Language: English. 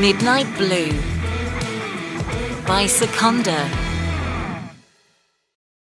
Midnight Blue by Secunda.